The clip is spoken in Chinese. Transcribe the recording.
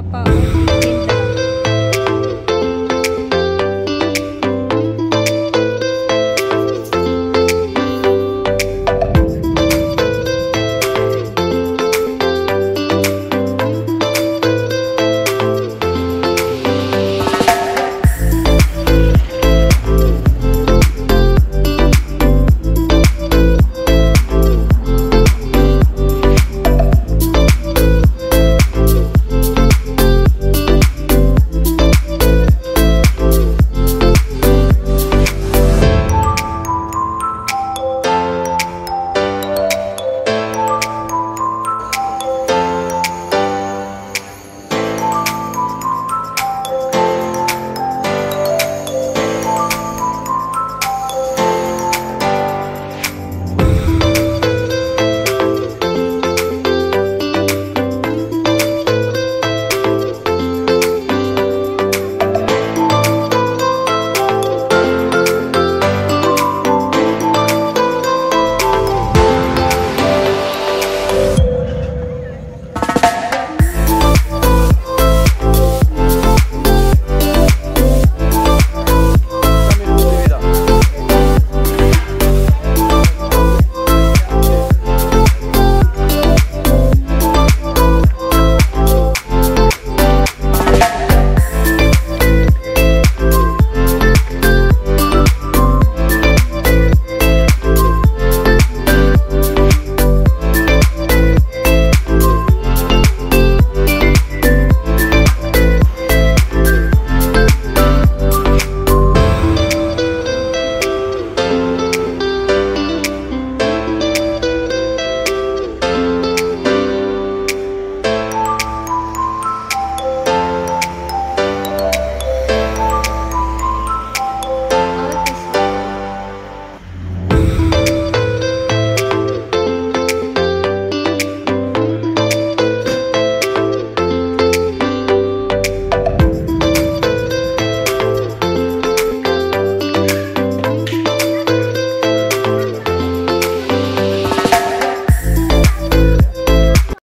啊